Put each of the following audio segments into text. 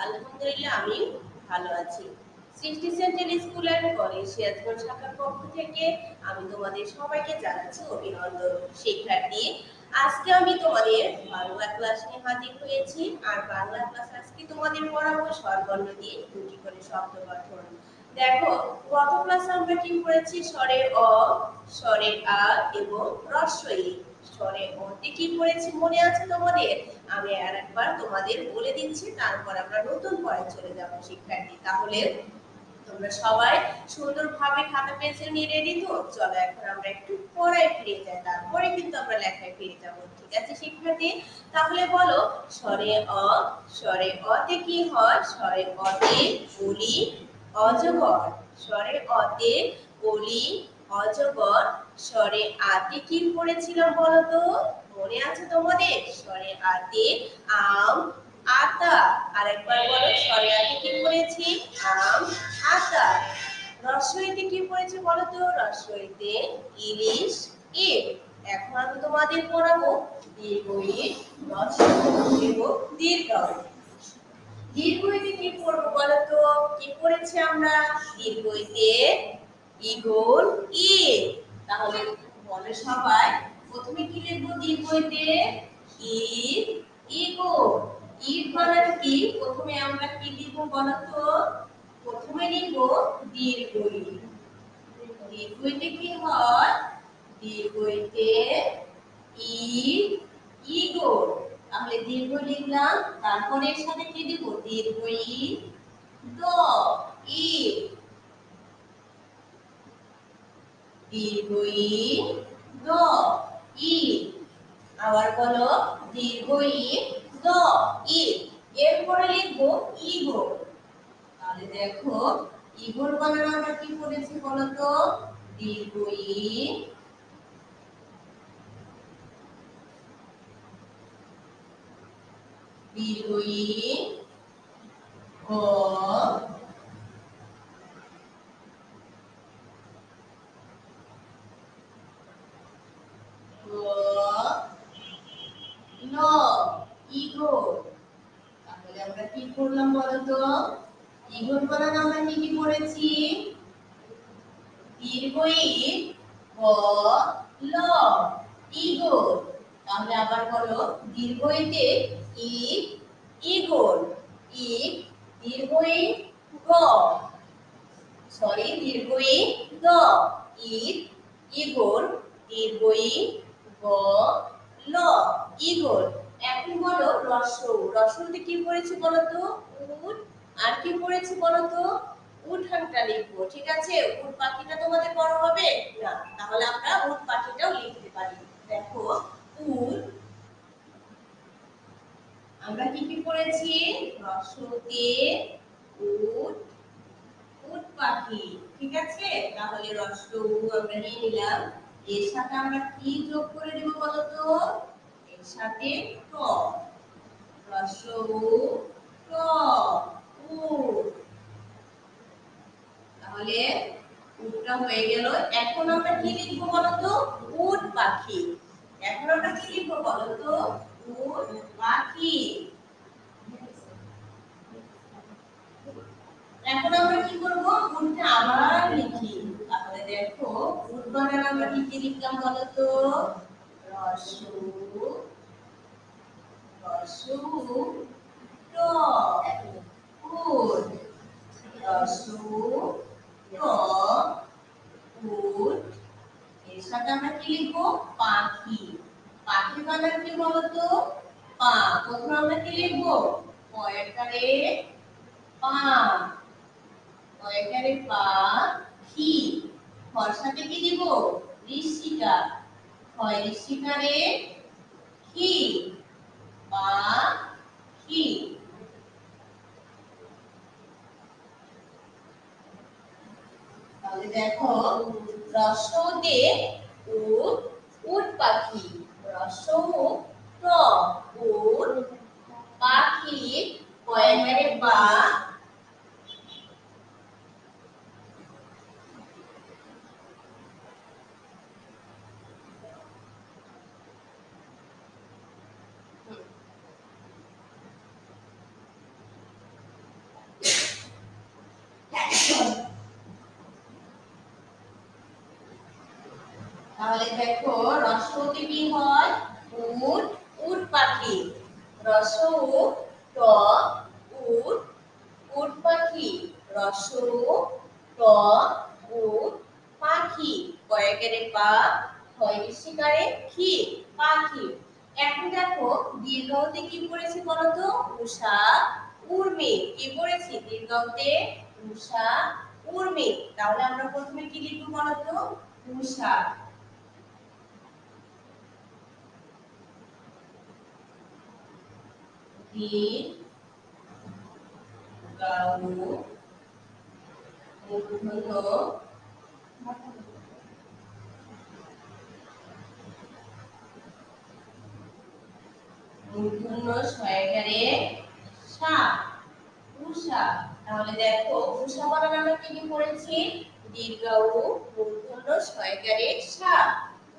আলহামদুলিল্লাহ আমি ভালো আছি। Srishti centre school and college Sirajganj শাখার পক্ষ থেকে আমি তোমাদের সবাইকে জানাচ্ছি অভিনন্দন শিক্ষার্থী আজকে আমি তোমাদের বাংলা ক্লাস নিয়ে হাজির হয়েছি, আর বাংলা ক্লাস আজকে তোমাদের পড়াবো স্বরবর্ণ দিয়ে দুটি করে শব্দ গঠন। দেখো, গত ক্লাসে আমরা কি পড়েছি স্বরের অ স্বরের আ এবং রস্বই স্বরে অতে কি পড়েছি মনে আছে তোমাদের? আমি আর একবার তোমাদের বলে দিচ্ছি, তারপর আমরা নতুন পড়ায় চলে যাব শিক্ষার্থী। তাহলে তোমরা সবাই সুন্দরভাবে খাতা, পেন্সিল নিয়ে রেডি তো? চলো এখন আমরা একটু পড়ায় ফিরে যাই, তারপরে কিন্তু আমরা লেখায় ফিরে যাব। ঠিক আছে শিক্ষার্থী? তাহলে বলো, স্বরে অ, স্বরে অতে কি হয়? স্বরে অতে বলি অজগর। স্বরে অতে বলি অজগর, স্বরে আতে কি পড়েছিলাম বলতো? মনে আছে তোমাদের? স্বরে আতে আম, আতা। আরেকবার বলো, স্বরে আতে কি পড়েছি? আম, আতা। রসইতে কি পড়েছে বলো তো রসইতে ইলিশ, ইট। এখন আমি তোমাদের পড়াবো দীর্ঘ ইট, রস দীর্ঘ দীর্ঘইতে কি পড়ব বলো তো কি পড়েছি আমরা? দীর্ঘইতে ইগল ই। তাহলে বলো সবাই, প্রথমে কি লিখব? দীর্ঘইতে ই। ইগো ইট বানান কি? প্রথমে আমরা কি লিখব বলো তো? প্রথমে লিখব দীর্ঘ ই দীর্ঘইতে কি হয়? দীর্ঘইতে ই। ইগো তাহলে দীর্ঘ লিখলাম। তারপরে এর সাথে কি দিব? দীর্ঘ ই দ ই। ই দ ই আবার বলো, দীর্ঘ দ ই এরপরে লিখব ইগো তাহলে দেখো, ইগোর বানান আমরা কি করেছি বলো তো? দীর্ঘ ই দীর্ঘ গ গ ন ইগো তাহলে আমরা কি করলাম বলো তো ইগোর বানান আমরা কি কি পড়েছি দীর্ঘ ই গ ল ইগো তাহলে আবার বলো দীর্ঘ ইতে ই ইগোর ই দীর্ঘ ই গ সরি দীর্ঘ ই দ ই ইগোর দীর্ঘ ই গ, ল ইগোর এখন বলো রসৌ। রসৌতে কি পড়েছে বলো তো উট। আর কি পড়েছে বলো তো উঠানটা লিখব, ঠিক আছে? উট পাখিটা তোমাদের বড় হবে? না। তাহলে আমরা উট পাখিটাও লিখতে পারি। দেখো, উট। আমরা কি কি পড়েছি? রসতে উট উট পাখি, ঠিক আছে? তাহলে রস আমরা নিয়ে নিলাম। এর সাথে আমরা কি যোগ করে দেব বলতো? এর সাথে ট রসউ ট উ তাহলে উটটা হয়ে গেল। এখন আমরা কি লিখব বলতো উট পাখি এখন আমরা কি লিখব বলতো উট পাখি এখন আমরা কি করব উটটা আবার লিখি তাহলে দেখো উট বানান আমরা কি কি লিখলাম বলো তো রসু রসু রসু এর সাথে আমরা কি লিখব? পাখি। পাখি বানান কি বলতো? পা। প্রথমে আমরা কি লিখব? পয়েকারে পা? পয়েকারে পা? খি খর সাথে কি দিব? ঋষিকা হয় ঋষিকারে খি পা খি তাহলে দেখো রসদে উট উট পাখি। রস ট উট পাখি। পয়গারে বা তাহলে দেখো রসতে কি হয়? উট উট পাখি। রস ট, উট উট পাখি। রস ট, উট পাখি। কয়েকেরে পা হয় শিকারে খি পাখি। এখন দেখো, দীর্ঘতে কি পড়েছে বলতো? উষা, উর্মি। কি পড়েছি? দীর্ঘতে উষা, উর্মি। তাহলে আমরা প্রথমে কি লিখব বলতো? উষা। সা, উষা। তাহলে দেখো, উষা বানান আমরা কি কি পড়েছি? দীর্ঘ মূর্ধন্য ছয়কারে সা,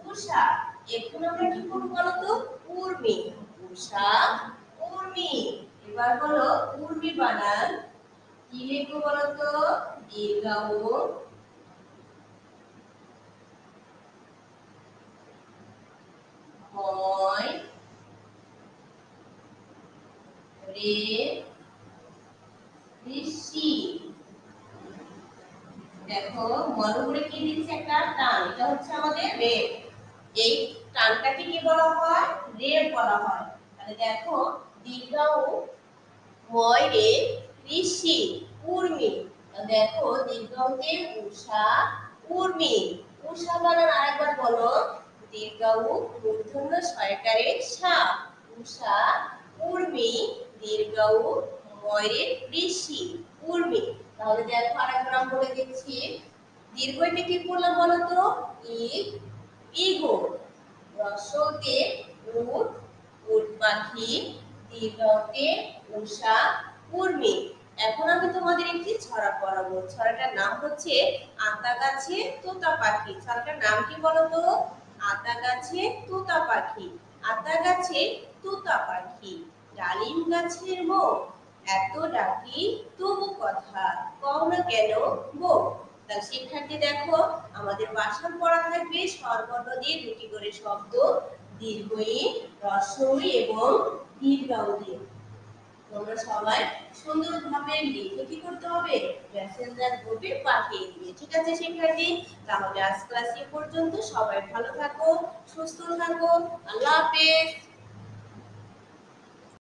উষা। এখন আমরা কি করব বলো তো উর্মি। উষা উর্মি এবার বলো, উর্মি বানান। কি লিখব বলো তো? দীর্ঘ রে। একটা টান? এটা হচ্ছে আমাদের রেপ এই টানটাকে বলা হয়? রেপ বলা হয়। তাহলে দেখো দীর্ঘাও ময় ঋষি উর্মি। দেখো দীর্ঘাওতে উষা উর্মি। উষা বানান আরেকবার বলো। দীর্ঘাউ মূর্ধন্য সরকারে সা উষা উর্মি দীর্ঘাউ ময়ূরের ঋষি উর্মি। তাহলে দেখো আরেকবার আমি বলে দিচ্ছি। দীর্ঘইতে কি করলাম বলো তো? ই ইগো। রসতে উট উট পাখি দীর্ঘতে উষা উর্মি। এখন আমি তোমাদের একটি ছড়া পড়াবো। ছড়াটার নাম হচ্ছে আতা গাছে তোতা পাখি। ছড়াটার নাম কি বলো তো আতা গাছে তোতা পাখি। আতা গাছে তোতা পাখি। ডালিম গাছের মো এত ডাকি, তবু কথা। কও না কেন বো তা শিক্ষার্থী দেখো, আমাদের বাসন পড়া থাকবে স্বরবর্ণ দিয়ে দুটি করে শব্দ। দীর্ঘই এবং দীর্ঘাও দিয়ে। তোমরা সবাই সুন্দরভাবে লিখে, কি করতে হবে? প্যাসেঞ্জার গ্রুপে পাঠিয়ে দিবে। ঠিক আছে, শিক্ষার্থী? তাহলে আজ ক্লাস এ পর্যন্ত সবাই ভালো থাকো, সুস্থ থাকো। আল্লাহ হাফেজ।